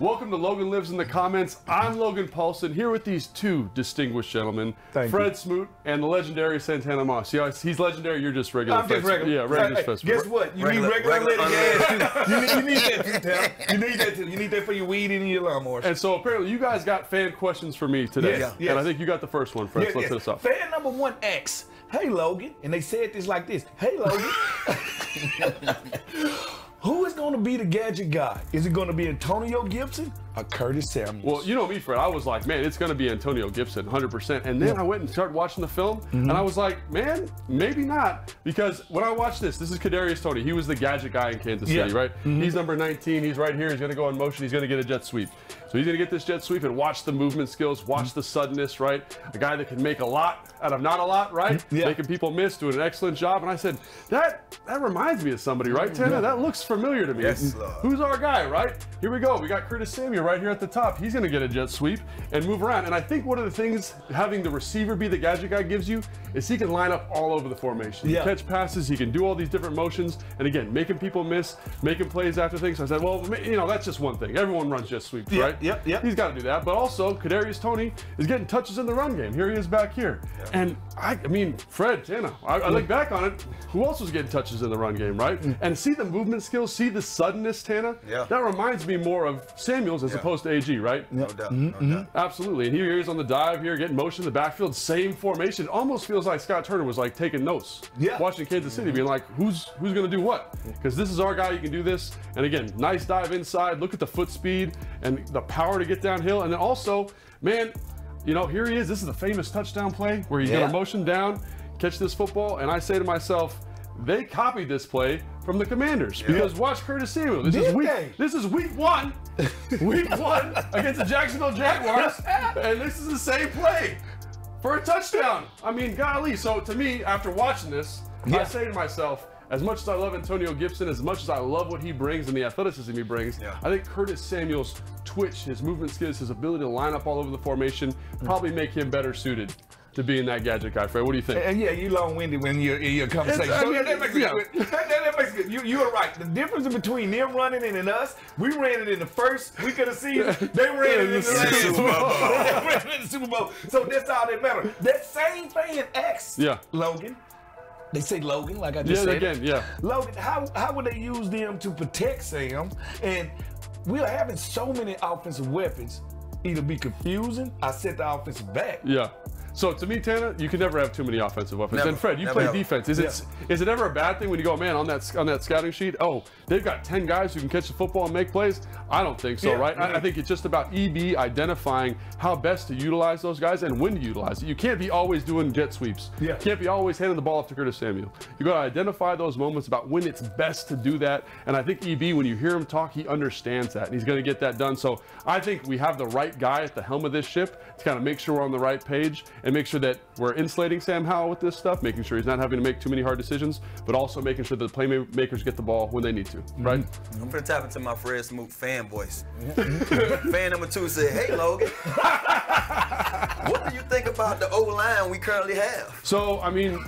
Welcome to Logan Lives in the Comments. I'm Logan Paulsen here with these two distinguished gentlemen, Thank Fred you. Smoot and the legendary Santana Moss. Yeah, he's legendary. You're just regular. I'm just Fred- regular. Yeah, regular. Hey, Fred guess what? You Regular- need regular, regular regular gas too. You need, you need that too, Tam. You need that too. You need that for your weed and your lawnmowers. And so apparently you guys got fan questions for me today. Yes, And. I think you got the first one, Fred. Yes, so let's yes. hit us off. Fan number one X. Hey Logan, and they said this like this. Hey Logan, who is going to be the gadget guy? Is it going to be Antonio Gibson or Curtis Samuels? Well, you know me, Fred. I was like, man, it's going to be Antonio Gibson, 100%. And then I went and started watching the film, mm-hmm. and I was like, man, maybe not. Because when I watched this, this is Kadarius Toney. He was the gadget guy in Kansas City, Yeah. right? Mm-hmm. He's number 19. He's right here. He's going to go in motion. He's going to get a jet sweep. So he's going to get this jet sweep and watch the movement skills, watch mm-hmm. the suddenness, right? A guy that can make a lot out of not a lot, right? Yeah. Making people miss, doing an excellent job. And I said, that that reminds me of somebody, right, Tana? That looks familiar to me. Yes, Lord. Who's our guy, right? Here we go. We got Curtis Samuel right here at the top. He's going to get a jet sweep and move around. And I think one of the things having the receiver be the gadget guy gives you is he can line up all over the formation. Yeah. Catch passes, he can do all these different motions. And again, making people miss, making plays after things. So I said, well, you know, that's just one thing. Everyone runs jet sweeps, Yeah, right? Yep, yeah. He's got to do that. But also, Kadarius Toney is getting touches in the run game. Here he is back here. And I, I mean, Fred, Tana, I, I look back on it. Who else was getting touches in the run game, right? Mm. And see the movement skills, see the suddenness, Tana. Yeah. That reminds me more of Samuels as Yeah. opposed to AG, right? No doubt. No mm-hmm, doubt. Mm-hmm. Absolutely. And here he is on the dive here, getting motion in the backfield, same formation. Almost feels like Scott Turner was like taking notes. Yeah. Watching Kansas City, being like, who's who's gonna do what? Because this is our guy, you can do this. And again, nice dive inside. Look at the foot speed and the power to get downhill. And then also, man, you know, here he is. This is the famous touchdown play where he's Yeah. gonna motion down, catch this football, and I say to myself, they copied this play from the Commanders because watch Curtis Samuel. This is week. they? This is week one, week one against the Jacksonville Jaguars, and this is the same play for a touchdown. I mean, golly. So to me, after watching this, I say to myself, as much as I love Antonio Gibson, as much as I love what he brings and the athleticism he brings, Yeah. I think Curtis Samuel's twitch, his movement skills, his ability to line up all over the formation, mm. probably make him better suited to being that gadget guy. Fred, what do you think? And yeah, you long-winded when you're in your conversation. I So mean, that makes it yeah. good. That, that- makes it good. You, you are right. The difference between them running it and us, we ran it in the first week of the season. They ran it in the Super Bowl. They ran it in the Super Bowl. So that's all that matters. That same fan X, Yeah. Logan. They say Logan, like I Yeah, just said. Yeah, again, yeah. Logan, how, how would they use them to protect Sam? And we're having so many offensive weapons, either be confusing, I set the offensive back. Yeah. So to me, Tana, you can never have too many offensive weapons. Never. And Fred, you Never, play defense. Is it is it ever a bad thing when you go, man, on that on that scouting sheet? Oh, they've got ten guys who can catch the football and make plays. I don't think so, Yeah, right? I, I think it's just about EB identifying how best to utilize those guys and when to utilize it. You can't be always doing jet sweeps. Yeah. You can't be always handing the ball off to Curtis Samuel. You got to identify those moments about when it's best to do that. And I think EB, when you hear him talk, he understands that and he's going to get that done. So I think we have the right guy at the helm of this ship to kind of make sure we're on the right page and make sure that we're insulating Sam Howell with this stuff, making sure he's not having to make too many hard decisions, but also making sure that the playmakers get the ball when they need to, mm-hmm. right? Mm-hmm. I'm gonna tap into my Fred Smoot fan voice. Mm-hmm. fan number two said, "Hey Logan, what do you think about the O line we currently have?" So, I mean,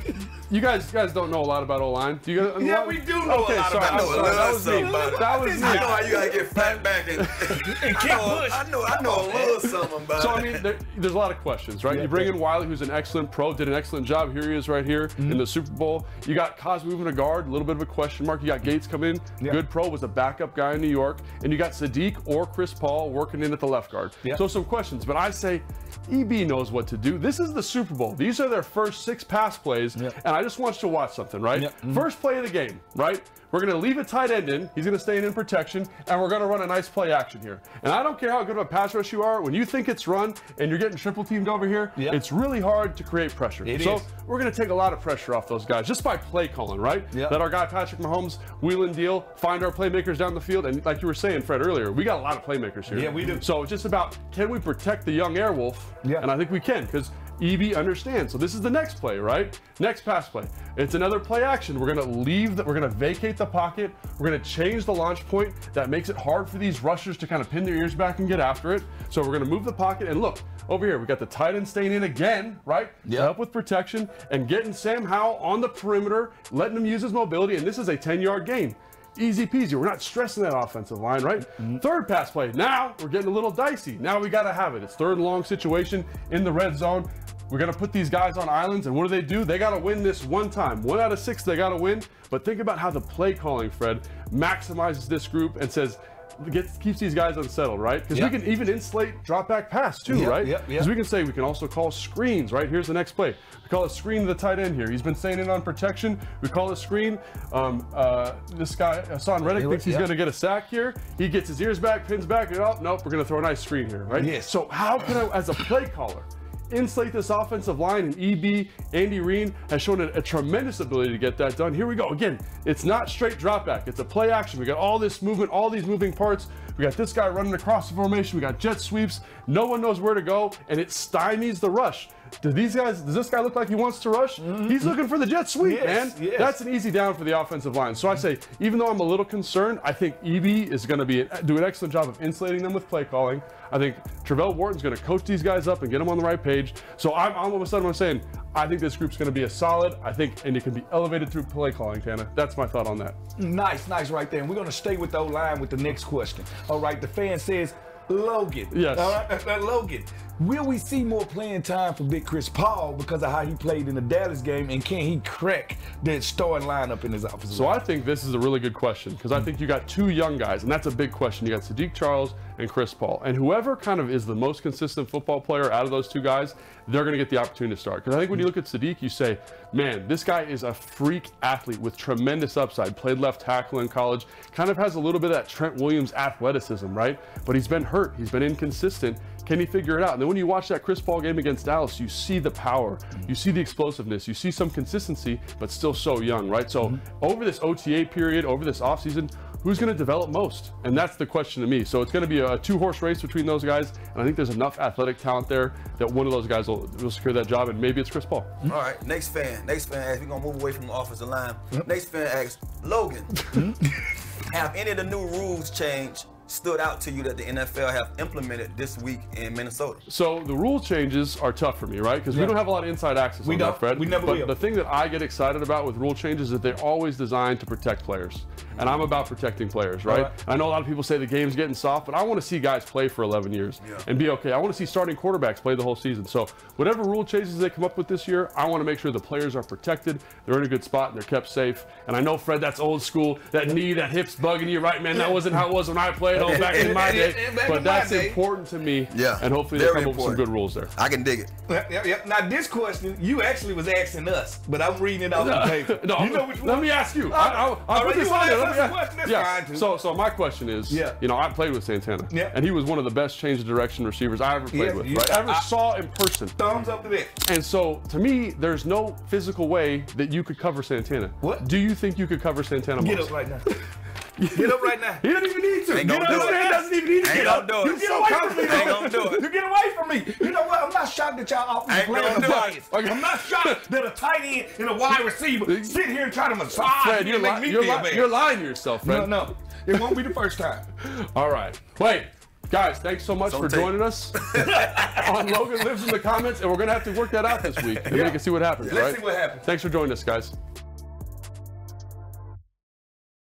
you guys guys don't know a lot about O-line. Do you guys? Yeah, we do know a okay, lot sorry, about I'm O-line. sorry, That was Something me. about it. That was me. I know how you gotta get fat back and, And kick I know, push. I know, I know a little something about it. So I mean, there, there's a lot of questions, right? Yeah, you bring yeah. in Wylie, who's an excellent pro, did an excellent job. Here he is, right here Mm-hmm. in the Super Bowl. You got Cos moving a guard, a little bit of a question mark. You got Gates coming in, Yeah. good pro, was a backup guy in New York, and you got Saahdiq or Chris Paul working in at the left guard. Yeah. So some questions, but I say EB knows what to do. This is the Super Bowl. These are their first six pass plays, Yeah. and I just want you to watch something, right? Yeah. Mhm. First play of the game, right? We're going to leave a tight end in. He's going to stay in in protection, and we're going to run a nice play action here. And I don't care how good of a pass rush you are. When you think it's run and you're getting triple teamed over here, Yeah. it's really hard to create pressure. It so is. we're going to take a lot of pressure off those guys just by play calling, right? Let our guy Patrick Mahomes wheel and deal, find our playmakers down the field, and like you were saying, Fred earlier, we got a lot of playmakers here. Yeah, we do. So it's just about can we protect the young Airwolf? Yeah. And I think we can because EB understands. So this is the next play, right? Next pass play. It's another play action. We're gonna leave. The, we're gonna vacate the pocket. We're gonna change the launch point. That makes it hard for these rushers to kind of pin their ears back and get after it. So we're gonna move the pocket and look over here. We got the tight end staying in again, right? To Yeah. help with protection and getting Sam Howell on the perimeter, letting him use his mobility. And this is a 10-yard gain. Easy peasy. We're not stressing that offensive line, right? Mm-hmm. Third pass play. Now we're getting a little dicey. Now we got to have it. It's third and long situation in the red zone. We're going to put these guys on islands, and what do they do? They got to win this one time. One out of six, they got to win. But think about how the play calling, Fred, maximizes this group and says, Gets, keeps these guys unsettled, right? Because Yep. we can even insulate drop back pass too, Yep, right? yep, yep. Because we can say we can also call screens, right? Here's the next play. We call a screen to the tight end here. He's been saying it on protection. We call a screen. Um, uh, this guy, Haason Reddick, thinks he's going to get a sack here. He gets his ears back, pins back, and oh, nope, we're going to throw a nice screen here, right? Yes. So how can I, as a play caller, insulate this offensive line? And EB, Andy Reid, has shown a, a tremendous ability to get that done. Here we go. Again, it's not straight drop back. It's a play action. We got all this movement, all these moving parts. We got this guy running across the formation. We got jet sweeps. No one knows where to go, and it stymies the rush. Do these guys? Does this guy look like he wants to rush? He's looking for the jet sweep, Mm-hmm. Yes, man. yes. That's an easy down for the offensive line. So I say, even though I'm a little concerned, I think EB is going to be do an excellent job of insulating them with play calling. I think Travelle Wharton's going to coach these guys up and get them on the right page. So I'm all of a sudden I'm saying I think this group's going to be a solid. I think and it can be elevated through play calling. Tana, that's my thought on that. Nice, nice right there. And we're going to stay with the line with the next question. All right, the fan says, Logan. Yes. All right, uh, Logan. Will we see more playing time for Big Chris Paul because of how he played in the Dallas game, and can he crack that starting lineup in his office? So I think this is a really good question because I think you got two young guys, and that's a big question. You got Saahdiq Charles and Chris Paul, and whoever kind of is the most consistent football player out of those two guys, they're going to get the opportunity to start. Because I think when you look at Saahdiq, you say, man, this guy is a freak athlete with tremendous upside. Played left tackle in college, kind of has a little bit of that Trent Williams athleticism, right? But he's been hurt, he's been inconsistent. Can he figure it out? And then when you watch that Chris Paul game against Dallas, you see the power, you see the explosiveness, you see some consistency, but still so young, right? So mm-hmm. over this OTA period, over this offseason, who's going to develop most? And that's the question to me. So it's going to be a two horse race between those guys. And I think there's enough athletic talent there that one of those guys will, will secure that job. And maybe it's Chris Paul. Mm-hmm. All right, next fan. Next fan asks, we're gonna move away from the offensive line. Next fan asks, Logan, mm-hmm. have any of the new rules changed stood out to you that the NFL have implemented this week in Minnesota? So the rule changes are tough for me, right? Because we don't have a lot of inside access We on don't. that, Fred. We never but will. the thing that I get excited about with rule changes is that they're always designed to protect players. And I'm about protecting players, right? Alright. I know a lot of people say the game's getting soft, but I want to see guys play for 11 years Yeah. and be okay. I want to see starting quarterbacks play the whole season. So whatever rule changes they come up with this year, I want to make sure the players are protected, they're in a good spot, and they're kept safe. And I know, Fred, that's old school. That knee, that hip's bugging you, right, man? That wasn't how it was when I played oh, back in my day. But that's day. important to me. Yeah, And hopefully they very come up with some good rules there. I can dig it. Yep, yep, yep. Now this question, you actually was asking us, but I'm reading it off the paper. no, you know which let me ask you. I, I, all I'll put this on there. Ask Let us me- a question? That's yeah. too. So, so my question is, Yeah. you know, I played with Santana, Yeah. and he was one of the best change of direction receivers I ever played Yeah, with, yeah. right? I ever I- saw in person. Thumbs up to that. And so, to me, there's no physical way that you could cover Santana. What? Do you think you could cover Santana? Get Moss? up right now. Get up right now. He doesn't even need to. Ain't Get gonna up. do This it. man doesn't even need to Ain't get up. do it. You get away from me. Ain't gonna do it. You get away from me. You know what? I'm not shocked that y'all offensive Ain't players gonna are do it. biased. I'm not shocked that a tight end and a wide receiver sit here and try to massage Fred, me you're, make li- me you're, feel li- bad. you're lying to yourself, Fred. no, no. It won't be the first time. All right. Wait. Guys, thanks so much It's on for tape. joining us on Logan Lives in the comments, and we're going to have to work that out this week, and Yeah. we can see what happens, Let's right? see what happens. Thanks for joining us, guys.